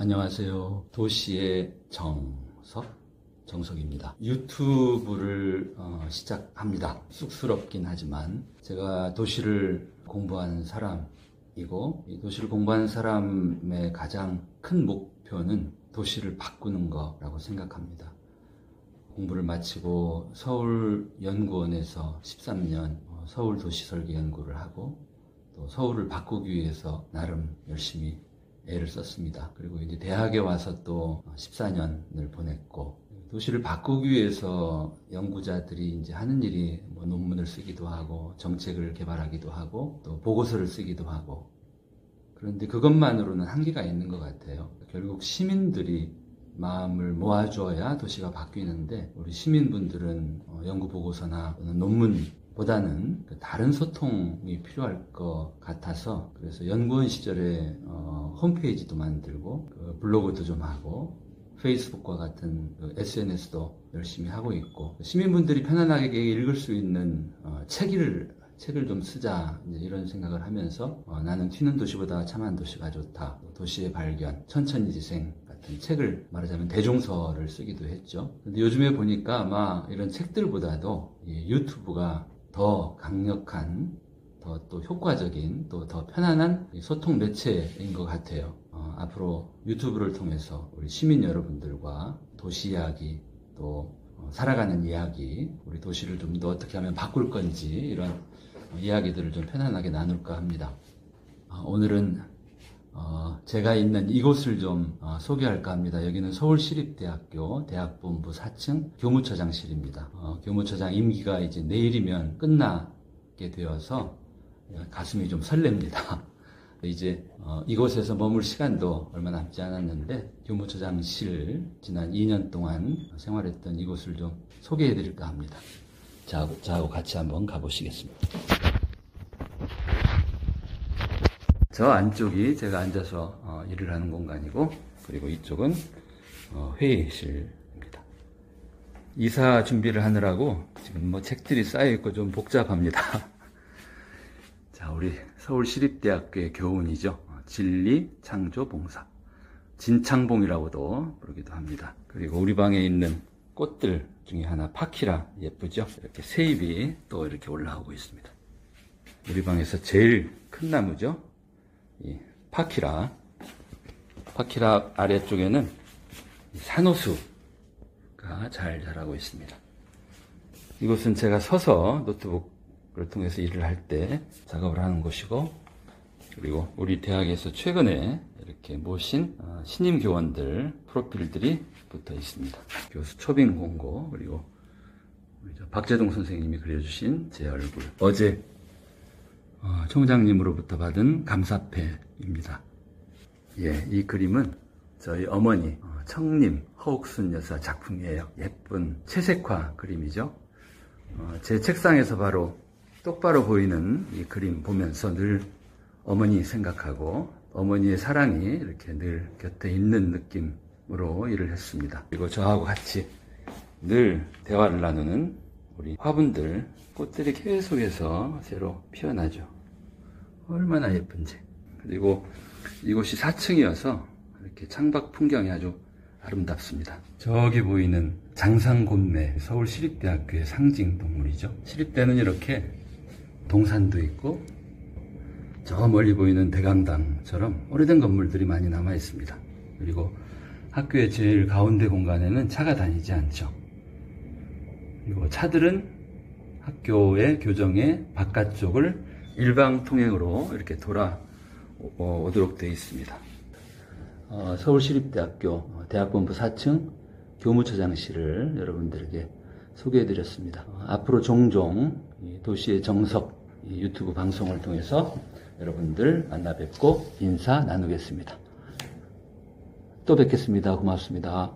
안녕하세요. 도시의 정석, 정석입니다. 유튜브를 어, 시작합니다. 쑥스럽긴 하지만 제가 도시를 공부하는 사람이고 이 도시를 공부하는 사람의 가장 큰 목표는 도시를 바꾸는 거라고 생각합니다. 공부를 마치고 서울연구원에서 13년 어, 서울 도시 설계 연구를 하고 또 서울을 바꾸기 위해서 나름 열심히 애를 썼습니다. 그리고 이제 대학에 와서 또 14년을 보냈고 도시를 바꾸기 위해서 연구자들이 이제 하는 일이 뭐 논문을 쓰기도 하고 정책을 개발하기도 하고 또 보고서를 쓰기도 하고 그런데 그것만으로는 한계가 있는 것 같아요. 결국 시민들이 마음을 모아줘야 도시가 바뀌는데 우리 시민분들은 어, 연구 보고서나 논문 보다는 그 다른 소통이 필요할 것 같아서 그래서 연구원 시절에 어, 홈페이지도 만들고 그 블로그도 좀 하고 페이스북과 같은 그 SNS도 열심히 하고 있고 시민분들이 편안하게 읽을 수 있는 어, 책을 책을 좀 쓰자 이런 생각을 하면서 어, 나는 튀는 도시보다 참한 도시가 좋다 도시의 발견 천천히지생 같은 책을 말하자면 대종서를 쓰기도 했죠. 근데 요즘에 보니까 아마 이런 책들보다도 유튜브가 더 강력한, 더 또 효과적인, 또 더 편안한 소통 매체인 것 같아요. 어, 앞으로 유튜브를 통해서 우리 시민 여러분들과 도시 이야기, 또 어, 살아가는 이야기, 우리 도시를 좀 더 어떻게 하면 바꿀 건지 이런 이야기들을 좀 편안하게 나눌까 합니다. 어, 오늘은 어, 제가 있는 이곳을 좀 어, 소개할까 합니다. 여기는 서울시립대학교 대학본부 4층 교무처장실입니다. 어, 교무처장 임기가 이제 내일이면 끝나게 되어서 가슴이 좀 설렙니다. 이제 어, 이곳에서 머물 시간도 얼마 남지 않았는데 교무처장실 지난 2년 동안 생활했던 이곳을 좀 소개해 드릴까 합니다. 자, 저하고 같이 한번 가보시겠습니다. 저 안쪽이 제가 앉아서 어, 일을 하는 공간이고 그리고 이쪽은 어, 회의실입니다. 이사 준비를 하느라고 지금 뭐 책들이 쌓여 있고 좀 복잡합니다. 자, 우리 서울시립대학교의 교훈이죠. 어, 진리, 창조, 봉사. 진창봉이라고도 부르기도 합니다. 그리고 우리 방에 있는 꽃들 중에 하나 파키라 예쁘죠? 이렇게 세잎이 또 이렇게 올라오고 있습니다. 우리 방에서 제일 큰 나무죠? 파키라 파키라 아래쪽에는 산호수가 잘 자라고 있습니다. 이곳은 제가 서서 노트북을 통해서 일을 할 때 작업을 하는 곳이고 그리고 우리 대학에서 최근에 이렇게 모신 어, 신임 교원들 프로필들이 붙어 있습니다. 교수 초빙 공고 그리고 박재동 선생님이 그려주신 제 얼굴 어제 어, 총장님으로부터 받은 감사패입니다. 예, 이 그림은 저희 어머니 어, 청림 허옥순 여사 작품이에요. 예쁜 채색화 그림이죠. 어, 제 책상에서 바로 똑바로 보이는 이 그림 보면서 늘 어머니 생각하고 어머니의 사랑이 이렇게 늘 곁에 있는 느낌으로 일을 했습니다. 그리고 저하고 같이 늘 대화를 나누는 우리 화분들 꽃들이 계속해서 새로 피어나죠. 얼마나 예쁜지. 그리고 이곳이 4층이어서 이렇게 창밖 풍경이 아주 아름답습니다. 저기 보이는 장상곤매 서울시립대학교의 상징 동물이죠. 시립대는 이렇게 동산도 있고 저 멀리 보이는 대강당처럼 오래된 건물들이 많이 남아 있습니다. 그리고 학교의 제일 가운데 공간에는 차가 다니지 않죠. 그리고 차들은 학교의 교정의 바깥쪽을 일방 통행으로 이렇게 돌아오도록 되어 있습니다. 어, 서울시립대학교 대학본부 4층 교무처장실을 여러분들에게 소개해 드렸습니다. 어, 앞으로 종종 도시의 정석 유튜브 방송을 통해서 여러분들 만나 뵙고 인사 나누겠습니다. 또 뵙겠습니다. 고맙습니다.